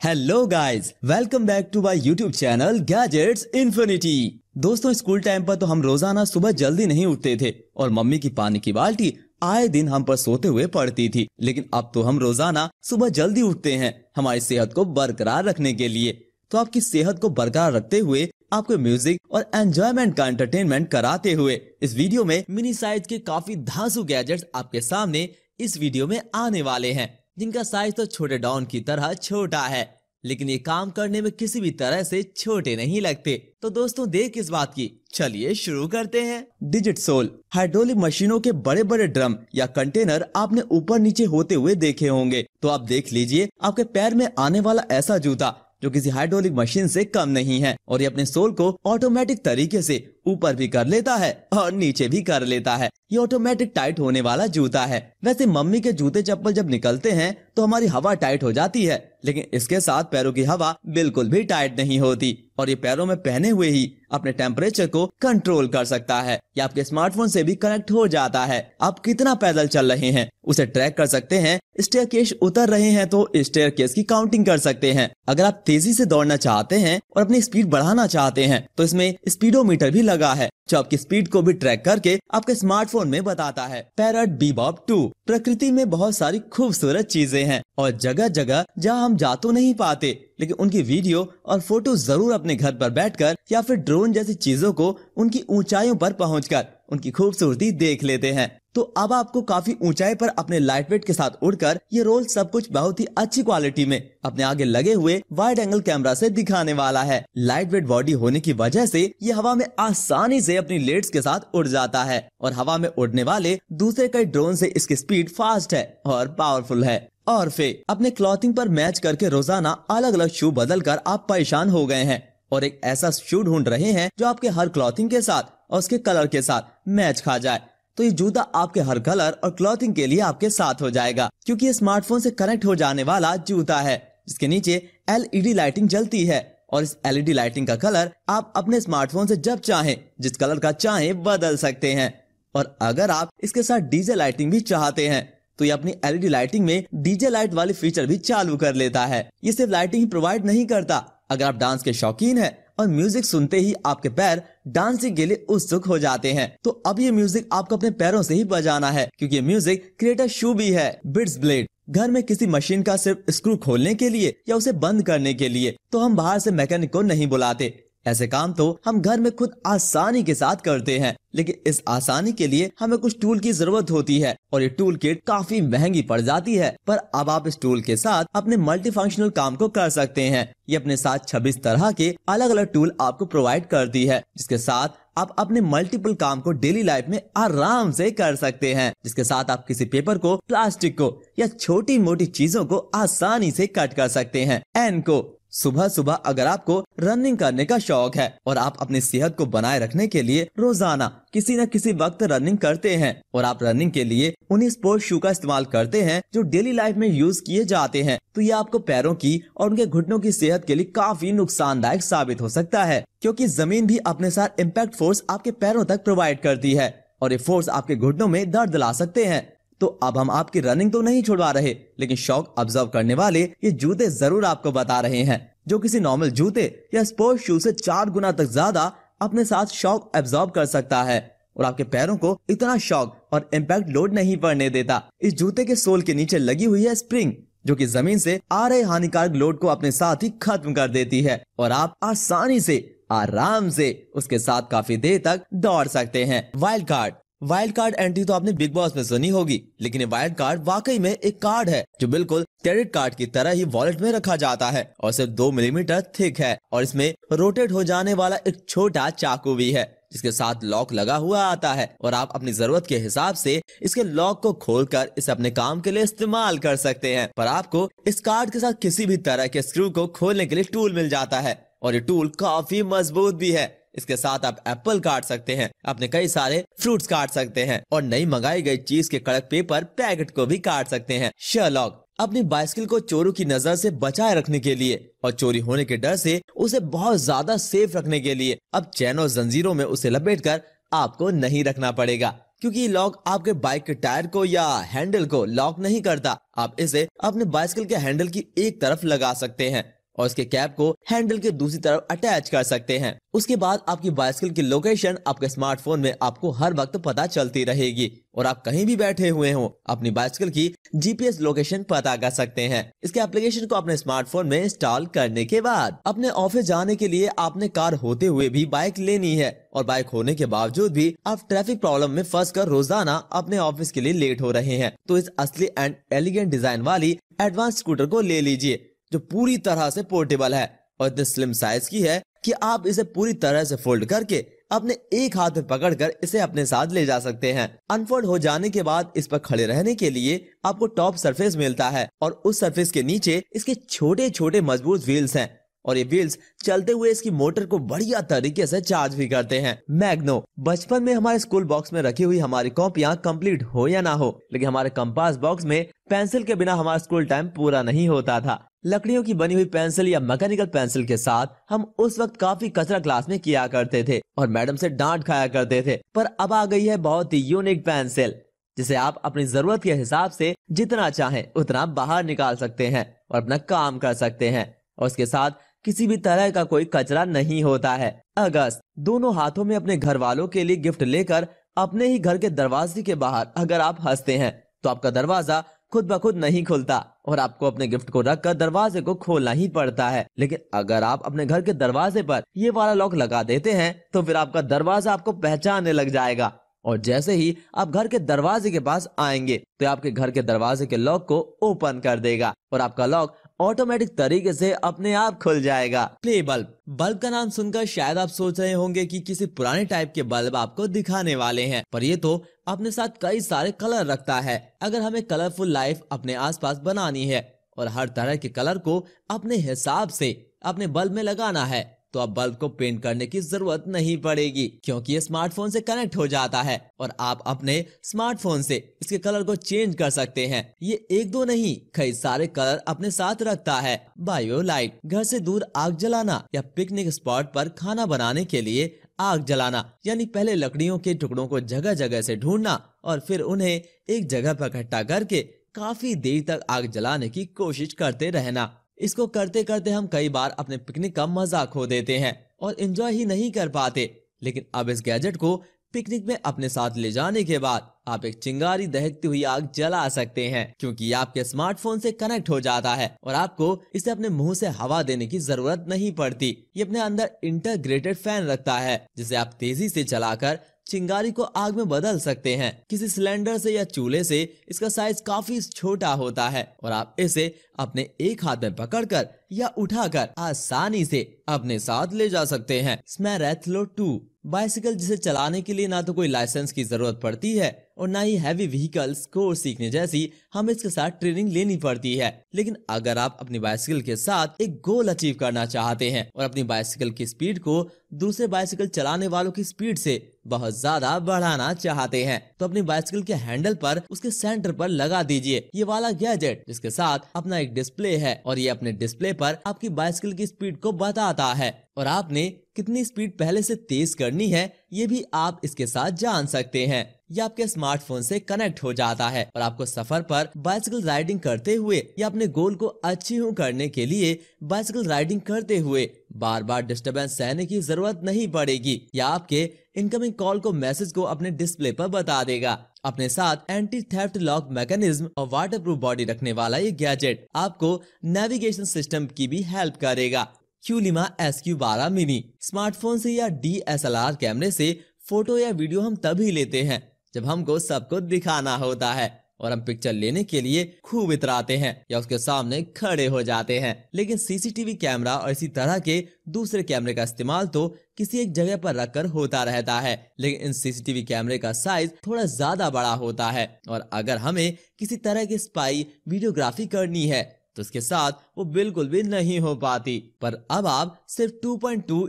Hello guys welcome back to my YouTube channel gadgets infinity दोस्तों school time पर तो हम रोज़ाना सुबह जल्दी नहीं उठते थे और मम्मी की पानी की बाल्टी आए दिन हम पर सोते हुए पड़ती थी। लेकिन अब तो हम रोज़ाना सुबह जल्दी उठते हैं हमारी सेहत को बरकरार रखने के लिए। तो आपकी सेहत को बरकरार रखते हुए, आपको म्यूज़िक और एंजॉयमेंट का एंटरटेनमेंट कराते हुए, इस वीडियो में मिनी साइज़ के काफ़ी धांसू गैजेट्स आपके सामने इस वीडियो में आने वाले हैं। जिनका साइज़ तो छोटे डॉन की तरह छोटा है, लेकिन ये काम करने में किसी भी तरह से छोटे नहीं लगते। तो दोस्तों, देख किस बात की। चलिए शुरू करते हैं। डिजिट सोल हाइड्रोलिक मशीनों के बड़े बड़े ड्रम या कंटेनर आपने ऊपर नीचे होते हुए देखे होंगे। तो आप देख लीजिए, आपके पैर में आने वाला ऐसा जूता, जो किसी हाइड्रोलिक मशीन से कम नहीं है, और ये अपने सोल को ऑटोमेटिक तरीके से ऊपर भी कर लेता है और नीचे भी कर लेता है। ये ऑटोमेटिक टाइट होने वाला जूता है। वैसे मम्मी के जूते चप्पल जब निकलते हैं तो हमारी हवा टाइट हो जाती है, लेकिन इसके साथ पैरों की हवा बिल्कुल भी टाइट नहीं होती और ये पैरों में पहने हुए ही अपने टेम्परेचर को कंट्रोल कर सकता है। या आपके स्मार्टफ़ोन से भी कनेक्ट हो जाता है। आप कितना पैदल चल रहे हैं, उसे ट्रैक कर सकते हैं। स्टेयर केस उतर रहे हैं तो स्टेयर केस की काउंटिंग कर सकते हैं। अगर आप तेज़ी से दौड़ना चाहते हैं और अपनी स्पीड बढ़ाना चाहते हैं तो इसमें स्पीडोमीटर भी लगा है, जो आपकी स्पीड को भी ट्रैक करके आपके स्मार्टफ़ोन में बताता है। पैरट बीबॉप टू प्रकृति में बहुत सारी खूबसूरत चीज़ें हैं और जगह जगह जहाँ हम जा तो नहीं पाते, लेकिन उनकी वीडियो और फ़ोटो ज़रूर अपने घर पर बैठकर या फिर ड्रोन जैसी चीज़ों को उनकी ऊंचाइयों पर पहुंचकर उनकी खूबसूरती देख लेते हैं। तो अब आपको काफ़ी ऊंचाई पर अपने लाइट वेट के साथ उड़कर ये रोल सब कुछ बहुत ही अच्छी क्वालिटी में अपने आगे लगे हुए वाइड एंगल कैमरा से दिखाने वाला है। लाइट वेट बॉडी होने की वजह से ये हवा में आसानी से अपनी लेट्स के साथ उड़ जाता है और हवा में उड़ने वाले दूसरे कई ड्रोन से इसकी स्पीड फास्ट है और पावरफुल है। और फिर, अपने क्लॉथिंग पर मैच करके रोज़ाना अलग अलग शू बदल कर आप परेशान हो गए हैं और एक ऐसा शू ढूंढ रहे हैं जो आपके हर क्लॉथिंग के साथ और उसके कलर के साथ मैच खा जाए। तो ये जूता आपके हर कलर और क्लॉथिंग के लिए आपके साथ हो जाएगा, क्योंकि ये स्मार्टफ़ोन से कनेक्ट हो जाने वाला जूता है, जिसके नीचे एलईडी लाइटिंग जलती है। और इस एलईडी लाइटिंग का कलर आप अपने स्मार्टफ़ोन से जब चाहें, जिस कलर का चाहें, बदल सकते हैं। और अगर आप इसके साथ डीजे लाइटिंग भी चाहते हैं तो ये अपनी एलईडी लाइटिंग में डीजे लाइट वाले फीचर भी चालू कर लेता है। ये सिर्फ़ लाइटिंग ही प्रोवाइड नहीं करता। अगर आप डांस के शौकीन हैं और म्यूज़िक सुनते ही आपके पैर डांसिंग के लिए उत्सुक हो जाते हैं। तो अब ये म्यूज़िक आपको अपने पैरों से ही बजाना है, क्योंकि म्यूज़िक क्रिएटर शू भी है बिट्स ब्लेड घर में किसी मशीन का सिर्फ़ स्क्रू खोलने के लिए या उसे बंद करने के लिए तो हम बाहर से मैकेनिक को नहीं बुलाते। ऐसे काम तो हम घर में खुद आसानी के साथ करते हैं, लेकिन इस आसानी के लिए हमें कुछ टूल की ज़रूरत होती है और ये टूल किट काफ़ी महँगी पड़ जाती है, पर अब आप इस टूल के साथ अपने मल्टी फंक्शनल काम को कर सकते हैं। ये अपने साथ 26 तरह के अलग अलग टूल आपको प्रोवाइड करती है, जिसके साथ आप अपने मल्टीपल काम को डेली लाइफ में आराम से कर सकते हैं, जिसके साथ आप किसी पेपर को प्लास्टिक को या छोटी मोटी चीज़ों को आसानी से कट कर सकते हैं। एन को सुबह सुबह अगर आपको रनिंग करने का शौक है और आप अपनी सेहत को बनाए रखने के लिए रोज़ाना किसी न किसी वक्त रनिंग करते हैं और आप रनिंग के लिए उन्हीं स्पोर्ट्स शू का इस्तेमाल करते हैं जो डेली लाइफ में यूज़ किए जाते हैं तो ये आपको पैरों की और उनके घुटनों की सेहत के लिए काफ़ी नुकसानदायक साबित हो सकता है, क्योंकि ज़मीन भी अपने साथ इम्पैक्ट फोर्स आपके पैरों तक प्रोवाइड करती है और ये फोर्स आपके घुटनों में दर्द ला सकते हैं। तो अब हम आपकी रनिंग तो नहीं छुड़वा रहे, लेकिन शौक ऑब्ज़र्व करने वाले ये जूते ज़रूर आपको बता रहे हैं। जो किसी नॉर्मल जूते या स्पोर्ट्स शू से चार गुना तक ज़्यादा अपने साथ शौक एब्जॉर्ब कर सकता है। और आपके पैरों को इतना शौक और इम्पैक्ट लोड नहीं पड़ने देता। इस जूते के सोल के नीचे लगी हुई है स्प्रिंग जो कि ज़मीन से आ रहे हानिकारक लोड को अपने साथ ही खत्म कर देती है। और आप आसानी से, आराम से उसके साथ काफ़ी देर तक दौड़ सकते हैं। Wild card wild card entry तो आपने बिग बॉस में सुनी होगी, लेकिन ये वाइल्ड कार्ड वाकई में एक कार्ड है, जो बिल्कुल क्रेडिट कार्ड की तरह ही वॉलेट में रखा जाता है, और सिर्फ़ दो मिलीमीटर थिक है, और इसमें रोटेट हो जाने वाला एक छोटा चाकू भी है, जिसके साथ लॉक लगा हुआ आता है, और आप अपनी ज़रूरत के हिसाब से इसके लॉक को खोलकर इसे अपने काम के लिए इस्तेमाल कर सकते हैं, पर आपको इस कार्ड के साथ किसी भी तरह के स्क्रू को खोलने के लिए टूल मिल जाता है, और ये टूल काफ़ी मज़बूत भी है। इसके साथ आप एप्पल काट सकते हैं अपने कई सारे फ्रूट्स काट सकते हैं और नई मंगाई गई चीज़ के कड़क पेपर पैकेट को भी काट सकते हैं। शर्लॉक, अपनी बाइसिकल को चोरों की नज़र से बचाए रखने के लिए और चोरी होने के डर से उसे बहुत ज़्यादा सेफ़ रखने के लिए। अब चैन और जंजीरों में उसे लपेट कर आपको नहीं रखना पड़ेगा, क्योंकि ये लॉक आपके बाइक के टायर को या हैंडल को लॉक नहीं करता। आप इसे अपने बाइसिकल के हैंडल की एक तरफ़ लगा सकते हैं। और उसके कैप को हैंडल के दूसरी तरफ़ अटैच कर सकते हैं। उसके बाद आपकी बाइसिकल की लोकेशन, आपके स्मार्टफ़ोन में आपको हर वक्त पता चलती रहेगी और आप कहीं भी बैठे हुए हो, अपनी बाइसिकल की जीपीएस लोकेशन पता कर सकते हैं। इसके एप्लीकेशन को अपने स्मार्टफ़ोन में इंस्टॉल करने के बाद, अपने ऑफ़िस जाने के लिए आपने कार होते हुए भी बाइक लेनी है और बाइक होने के बावजूद भी आप ट्रैफ़िक प्रॉब्लम में फंस कर रोज़ाना अपने ऑफ़िस के लिए लेट हो रहे हैं। तो इस असली एंड एलिगेंट डिज़ाइन वाली एडवांस स्कूटर को ले लीजिए। जो पूरी तरह से पोर्टेबल है और इतने स्लिम साइज़ की है कि आप इसे पूरी तरह से फोल्ड करके अपने एक हाथ में पकड़कर इसे अपने साथ ले जा सकते हैं। अनफोल्ड हो जाने के बाद इस पर खड़े रहने के लिए आपको टॉप सरफेस मिलता है और उस सरफेस के नीचे इसके छोटे छोटे मज़बूत व्हील्स हैं और ये व्हील्स चलते हुए इसकी मोटर को बढ़िया तरीके से चार्ज भी करते हैं। मैग्नो बचपन में हमारे स्कूल बॉक्स में रखी हुई हमारी कॉपियाँ कंप्लीट हो या ना हो, लेकिन हमारे कंपास बॉक्स में पेंसिल के बिना हमारा स्कूल टाइम पूरा नहीं होता था। लकड़ियों की बनी हुई पेंसिल या मैकेनिकल पेंसिल के साथ हम उस वक्त काफ़ी कचरा क्लास में किया करते थे और मैडम से डांट खाया करते थे। पर अब आ गई है बहुत ही यूनिक पेंसिल, जिसे आप अपनी ज़रूरत के हिसाब से जितना चाहें उतना बाहर निकाल सकते हैं और अपना काम कर सकते हैं। और उसके साथ किसी भी तरह का कोई कचरा नहीं होता है। अगस्त, दोनों हाथों में अपने घर वालों के लिए गिफ्ट लेकर अपने ही घर के दरवाजे के बाहर अगर आप हँसते हैं तो आपका दरवाज़ा खुद ब खुद नहीं खुलता और आपको अपने गिफ्ट को रखकर दरवाजे को खोलना ही पड़ता है। लेकिन अगर आप अपने घर के दरवाजे पर ये वाला लॉक लगा देते हैं तो फिर आपका दरवाज़ा आपको पहचानने लग जाएगा। और जैसे ही आप घर के दरवाजे के पास आएँगे तो आपके घर के दरवाजे के लॉक को ओपन कर देगा और आपका लॉक ऑटोमेटिक तरीके से अपने आप खुल जाएगा। प्ले बल्ब बल्ब का नाम सुनकर शायद आप सोच रहे होंगे कि किसी पुराने टाइप के बल्ब आपको दिखाने वाले हैं। पर ये तो अपने साथ कई सारे कलर रखता है। अगर हमें कलरफुल लाइफ अपने आसपास बनानी है और हर तरह के कलर को अपने हिसाब से अपने बल्ब में लगाना है तो अब बल्ब को पेंट करने की ज़रूरत नहीं पड़ेगी, क्योंकि ये स्मार्टफ़ोन से कनेक्ट हो जाता है और आप अपने स्मार्टफ़ोन से इसके कलर को चेंज कर सकते हैं। ये एक दो नहीं, कई सारे कलर अपने साथ रखता है। बायो लाइट घर से दूर आग जलाना या पिकनिक स्पॉट पर खाना बनाने के लिए आग जलाना, यानी पहले लकड़ियों के टुकड़ों को जगह जगह से ढूंढना और फिर उन्हें एक जगह पर इकट्ठा करके काफ़ी देर तक आग जलाने की कोशिश करते रहना। इसको करते करते हम कई बार अपने पिकनिक का मज़ा खो देते हैं और एंजॉय ही नहीं कर पाते। लेकिन अब इस गैजेट को पिकनिक में अपने साथ ले जाने के बाद आप एक चिंगारी दहकती हुई आग जला सकते हैं, क्योंकि ये आपके स्मार्टफ़ोन से कनेक्ट हो जाता है और आपको इसे अपने मुँह से हवा देने की ज़रूरत नहीं पड़ती। ये अपने अंदर इंटरग्रेटेड फ़ैन रखता है, जिसे आप तेज़ी से चलाकर चिंगारी को आग में बदल सकते हैं। किसी सिलेंडर से या चूल्हे से इसका साइज़ काफ़ी छोटा होता है और आप इसे अपने एक हाथ में पकड़कर या उठाकर आसानी से अपने साथ ले जा सकते हैं। स्मैरेथलो टू बाइसिकल जिसे चलाने के लिए ना तो कोई लाइसेंस की ज़रूरत पड़ती है और ना ही हैवी व्हीकल्स को सीखने जैसी हमें इसके साथ ट्रेनिंग लेनी पड़ती है। लेकिन अगर आप अपनी बाइसिकल के साथ एक गोल अचीव करना चाहते हैं और अपनी बाइसिकल की स्पीड को दूसरे बाइसिकल चलाने वालों की स्पीड से बहुत ज़्यादा बढ़ाना चाहते हैं तो अपनी बाइसिकल के हैंडल पर, उसके सेंटर पर लगा दीजिए ये वाला गैजेट जिसके साथ अपना एक डिस्प्ले है और ये अपने डिस्प्ले पर आपकी बाइसिकल की स्पीड को बताता है। और आपने कितनी स्पीड पहले से तेज करनी है, ये भी आप इसके साथ जान सकते हैं। ये आपके स्मार्टफ़ोन से कनेक्ट हो जाता है और आपको सफ़र पर बाइसिकल राइडिंग करते हुए या अपने गोल को अच्छी करने के लिए बाइसिकल राइडिंग करते हुए बार बार डिस्टरबेंस सहने की ज़रूरत नहीं पड़ेगी। या आपके इनकमिंग कॉल को मैसेज को अपने डिस्प्ले पर बता देगा। अपने साथ एंटी थेफ्ट लॉक मैकेनिज्म और वाटर प्रूफ बॉडी रखने वाला ये गैजेट आपको नेविगेशन सिस्टम की भी हेल्प करेगा। क्यूलिमा एस क्यू बारह मिनी स्मार्टफ़ोन से या डीएसएलआर कैमरे से फ़ोटो या वीडियो हम तभी लेते हैं। जब हमको सबको दिखाना होता है और हम पिक्चर लेने के लिए खूब इतराते हैं या उसके सामने खड़े हो जाते हैं। लेकिन सीसीटीवी कैमरा और इसी तरह के दूसरे कैमरे का इस्तेमाल तो किसी एक जगह पर रखकर होता रहता है। लेकिन इन सीसीटीवी कैमरे का साइज़ थोड़ा ज़्यादा बड़ा होता है और अगर हमें किसी तरह की स्पाई वीडियोग्राफी करनी है तो उसके साथ वो बिल्कुल भी नहीं हो पाती। पर अब आप सिर्फ़ 2.2 point two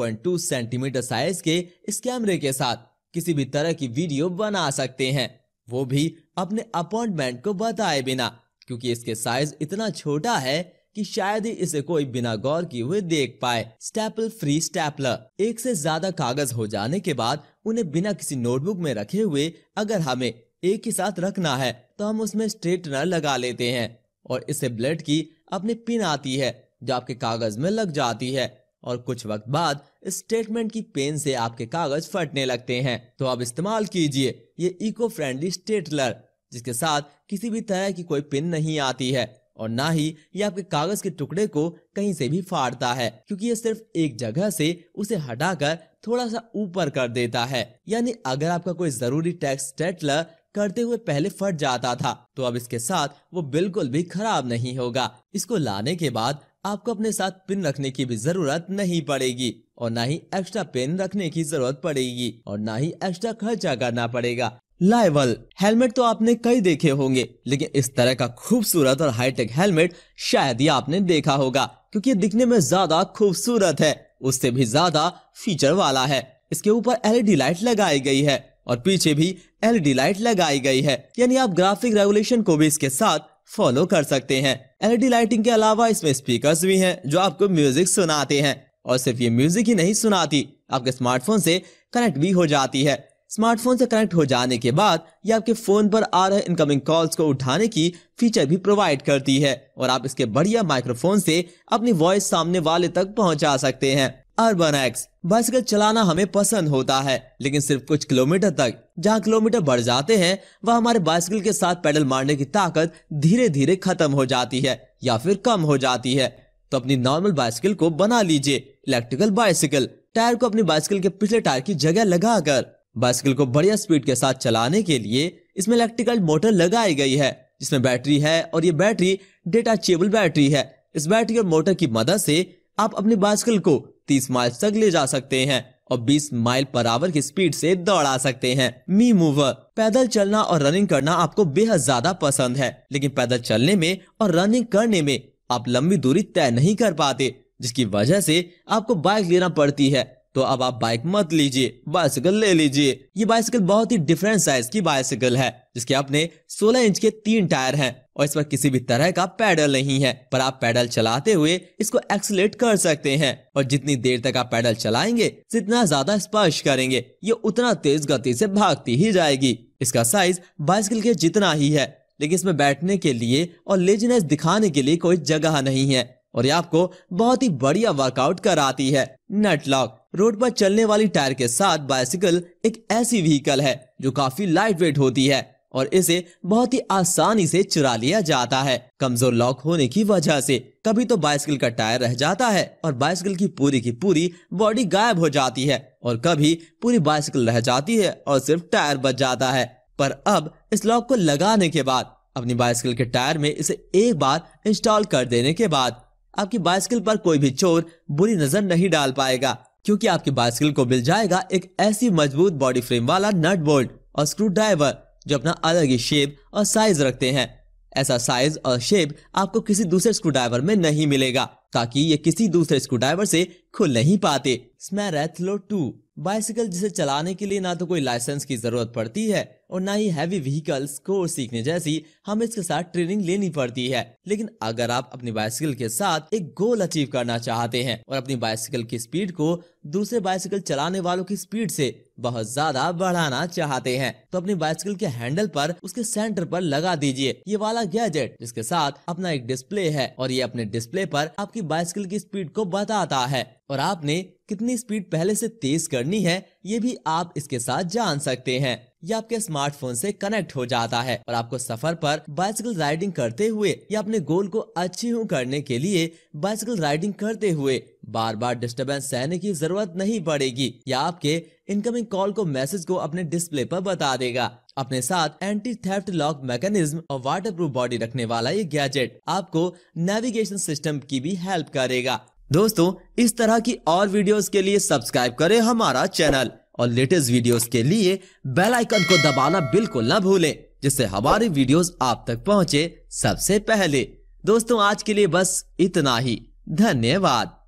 into centimetre size के इस कैमरे के साथ किसी भी तरह की वीडियो बना सकते हैं। वो भी अपने अपॉइंटमेंट को बताए बिना, क्योंकि इसके साइज़ इतना छोटा है कि शायद ही इसे कोई बिना गौर किए हुए देख पाए। स्टेपल फ्री स्टेपलर एक से ज़्यादा कागज़ हो जाने के बाद उन्हें बिना किसी नोटबुक में रखे हुए अगर हमें एक ही साथ रखना है तो हम उसमें स्ट्रेटनर लगा लेते हैं। और इसे ब्लेड की अपनी पिन आती है, जो आपके कागज़ में लग जाती है। और कुछ वक्त बाद स्टेटमेंट की पेन से आपके कागज़ फटने लगते हैं। तो आप इस्तेमाल कीजिए ये इको फ्रेंडली स्टेटलर जिसके साथ किसी भी तरह की कोई पिन नहीं आती है और ना ही ये आपके कागज़ के टुकड़े को कहीं से भी फाड़ता है, क्योंकि ये सिर्फ़ एक जगह से उसे हटाकर थोड़ा सा ऊपर कर देता है। यानी अगर आपका कोई ज़रूरी टैक्स स्टेटलर करते हुए पहले फट जाता था तो अब इसके साथ वो बिल्कुल भी खराब नहीं होगा। इसको लाने के बाद आपको अपने साथ पिन रखने की भी ज़रूरत नहीं पड़ेगी और ना ही एक्स्ट्रा पेन रखने की ज़रूरत पड़ेगी और ना ही एक्स्ट्रा खर्चा करना पड़ेगा। लाइवल, हेलमेट तो आपने कई देखे होंगे, लेकिन इस तरह का खूबसूरत और हाईटेक हेलमेट शायद ही आपने देखा होगा, क्योंकि ये दिखने में ज़्यादा खूबसूरत है। उससे भी ज़्यादा फीचर वाला है। इसके ऊपर एलईडी लाइट लगाई गई है और पीछे भी एलईडी लाइट लगाई गई है। यानी आप ग्राफिक रेगुलेशन को भी इसके साथ फॉलो कर सकते हैं। एलईडी लाइटिंग के अलावा इसमें स्पीकर्स भी हैं, जो आपको म्यूज़िक सुनाते हैं। और सिर्फ़ ये म्यूज़िक ही नहीं सुनाती, आपके स्मार्टफ़ोन से कनेक्ट भी हो जाती है। स्मार्टफ़ोन से कनेक्ट हो जाने के बाद ये आपके फ़ोन पर आ रहे इनकमिंग कॉल्स को उठाने की फीचर भी प्रोवाइड करती है। और आप इसके बढ़िया माइक्रोफोन से अपनी वॉइस सामने वाले तक पहुँचा सकते हैं। अर्बन एक्स बाइसिकल चलाना हमें पसंद होता है, लेकिन सिर्फ़ कुछ किलोमीटर तक। जहाँ किलोमीटर बढ़ जाते हैं, वह हमारे बाइसिकल के साथ पैडल मारने की ताकत धीरे धीरे खत्म हो जाती है, या फिर कम हो जाती है। तो अपनी नॉर्मल बाइसिकल को बना लीजिए इलेक्ट्रिकल बाइसिकल टायर को अपनी बाइसिकल के पिछले टायर की जगह लगाकर। बाइसिकल को बढ़िया स्पीड के साथ चलाने के लिए इसमें इलेक्ट्रिकल मोटर लगाई गई है, जिसमें बैटरी है और ये बैटरी डेटाचेबल बैटरी है। इस बैटरी और मोटर की मदद से आप अपनी बाइसिकल को 30 माइल तक ले जा सकते हैं और 20 माइल पर आवर की स्पीड से दौड़ा सकते हैं। मी मूवर, पैदल चलना और रनिंग करना आपको बेहद ज़्यादा पसंद है, लेकिन पैदल चलने में और रनिंग करने में आप लंबी दूरी तय नहीं कर पाते, जिसकी वजह से आपको बाइक लेना पड़ती है। तो अब आप बाइक मत लीजिए, बाइसिकल ले लीजिए। ये बाइसिकल बहुत ही डिफरेंट साइज़ की बाइसिकल है, जिसके अपने 16 इंच के तीन टायर हैं। और इस पर किसी भी तरह का पैडल नहीं है, पर आप पैडल चलाते हुए इसको एक्सलेट कर सकते हैं। और जितनी देर तक आप पैडल चलाएँगे, जितना ज़्यादा स्पर्श करेंगे, ये उतना तेज गति से भागती ही जाएगी। इसका साइज़ बाइसिकल के जितना ही है, लेकिन इसमें बैठने के लिए और लेजीनेस दिखाने के लिए कोई जगह नहीं है। और ये आपको बहुत ही बढ़िया वर्कआउट कराती है। नट लॉक रोड पर चलने वाली टायर के साथ बाइसिकल एक ऐसी व्हीकल है, जो काफ़ी लाइट वेट होती है। और इसे बहुत ही आसानी से चुरा लिया जाता है। कमज़ोर लॉक होने की वजह से कभी तो बाइसिकल का टायर रह जाता है और बाइसिकल की पूरी की पूरी बॉडी गायब हो जाती है और कभी पूरी बाइसिकल रह जाती है और सिर्फ़ टायर बच जाता है। पर अब इस लॉक को लगाने के बाद, अपनी बाइसिकल के टायर में इसे एक बार इंस्टॉल कर देने के बाद, आपकी बाइसिकल पर कोई भी चोर बुरी नज़र नहीं डाल पाएगा, क्योंकि आपकी बाइसिकल को मिल जाएगा एक ऐसी मज़बूत बॉडी फ्रेम वाला नट बोल्ट और स्क्रू ड्राइवर जो अपना अलग ही शेप और साइज़ रखते हैं। ऐसा साइज़ और शेप आपको किसी दूसरे स्क्रू ड्राइवर में नहीं मिलेगा, ताकि ये किसी दूसरे स्क्रू ड्राइवर से खुल नहीं पाते। स्मैरेथलो टू बाइसिकल जिसे चलाने के लिए ना तो कोई लाइसेंस की ज़रूरत पड़ती है, और ना ही हैवी व्हीकल्स को सीखने जैसी हमें इसके साथ ट्रेनिंग लेनी पड़ती है। लेकिन अगर आप अपनी बाइसिकल के साथ एक गोल अचीव करना चाहते हैं, और अपनी बाइसिकल की स्पीड को दूसरे बाइसिकल चलाने वालों की स्पीड से बहुत ज़्यादा बढ़ाना चाहते हैं। तो अपनी बाइसिकल के हैंडल पर, उसके सेंटर पर लगा दीजिए। ये वाला गैजेट जिसके साथ अपना एक डिस्प्ले है और ये अपने डिस्प्ले पर आपकी बाइसिकल की स्पीड को बताता है। और आपने कितनी स्पीड पहले से तेज करनी है, ये भी आप इसके साथ जान सकते हैं। ये आपके स्मार्टफ़ोन से कनेक्ट हो जाता है और आपको सफ़र पर बाइसिकल राइडिंग करते हुए या अपने गोल को हूँ करने के लिए बाइसिकल राइडिंग करते हुए बार बार डिस्टरबेंस सहने की ज़रूरत नहीं पड़ेगी। या आपके इनकमिंग कॉल को मैसेज को अपने डिस्प्ले पर बता देगा। अपने साथ एंटी थेफ्ट लॉक मैकेनिज्म और वाटर प्रूफ बॉडी रखने वाला ये गैजेट आपको नेविगेशन सिस्टम की भी हेल्प करेगा। दोस्तों, इस तरह की और वीडियोस के लिए सब्सक्राइब करें हमारा चैनल और लेटेस्ट वीडियोस के लिए बेल आइकन को दबाना बिल्कुल न भूलें, जिससे हमारी वीडियोस आप तक पहुँचे सबसे पहले। दोस्तों, आज के लिए बस इतना ही। धन्यवाद।